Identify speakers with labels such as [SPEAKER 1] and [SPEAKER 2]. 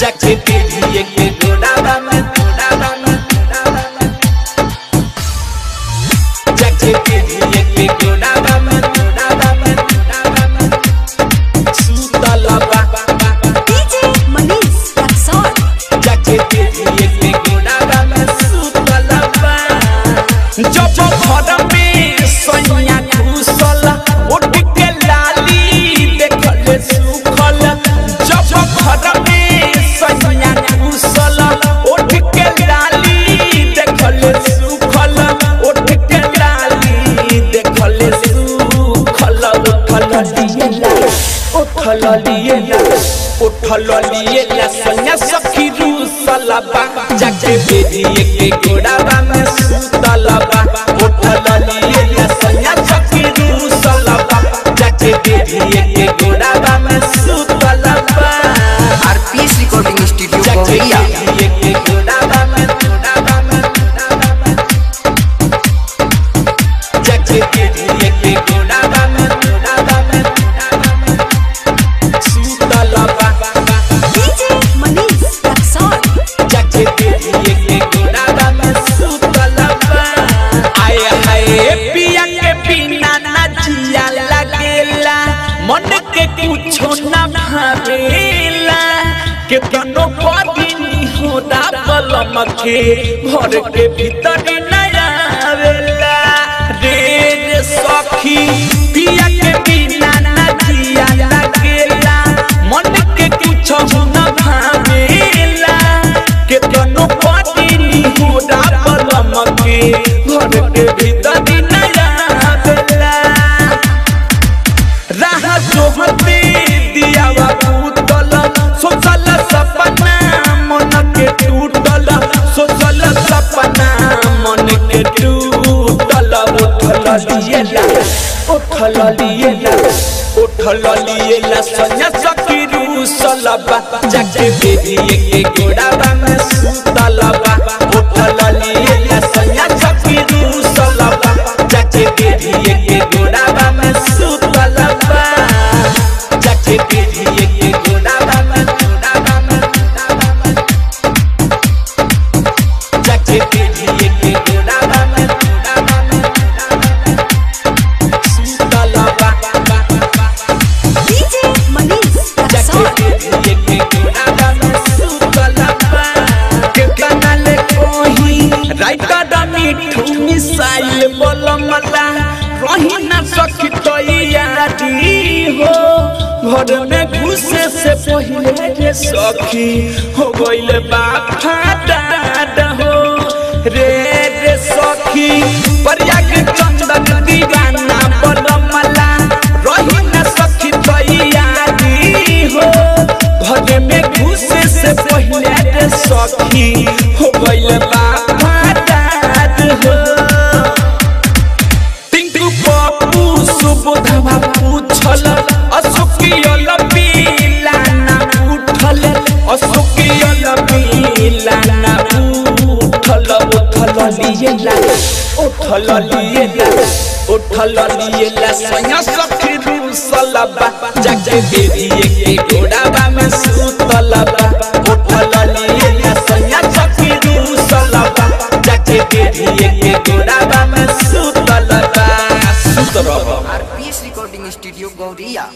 [SPEAKER 1] जाके तेरी एक गोड़ावा में गोड़ावा में गोड़ावा में जाके तेरी एक गोड़ावा में गोड़ावा में गोड़ावा में सुतला बा
[SPEAKER 2] DJ Manish Rexon.
[SPEAKER 1] जाके तेरी एक गोड़ावा में सुतला बा जब घर में सैया घुसल उठ के लाली देखल सुखल जब घर में लियला सैया सखी रूसल बा जाके बेरी एक गोड़ावा में सुतल ना भावेला के तनो पदिनी होदा बलम के घर के भीतर नया आवेला रे रे सखी, पिया के बिना ना जिया लगेला मन के कुछो ना भावेला के तनो पदिनी होदा बलम के घर के भीतर मन के टूटल उठल लियला उठल लियला उठल सन्या सखी रूसल बा जाके बेरी एक गोड़ा में मिठू मिसाइल बोलमला रही ना तो यादी हो। घर में घुसे से पहले रे सखी हो गइल बा फाटाड हो। रे रे सखी, प्रयाग चंदन दीवाना बोलमला रही ना तो यादी हो। घर में घुसे से पहले रे सखी उठल लियला उठल लियला उठल लियला सया सखी रूसल बा जाके बेरी एक गोड़ावा में सुतल बा उठल लियला सया सखी रूसल बा जाके बेरी एक गोड़ावा में सुतल बा। सुत रह
[SPEAKER 3] आरपीएस रिकॉर्डिंग स्टूडियो गौरिया।